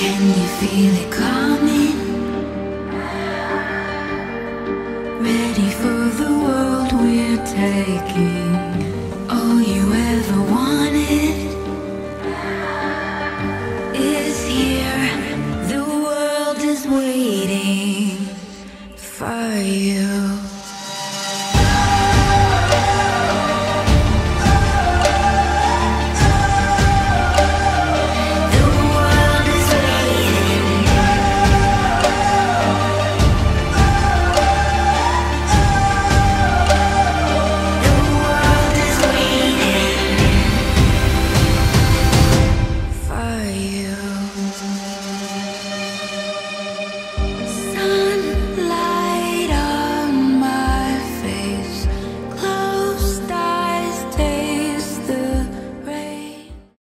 Can you feel it coming? Ready for the world we're taking. All you ever wanted is here. The world is waiting for you.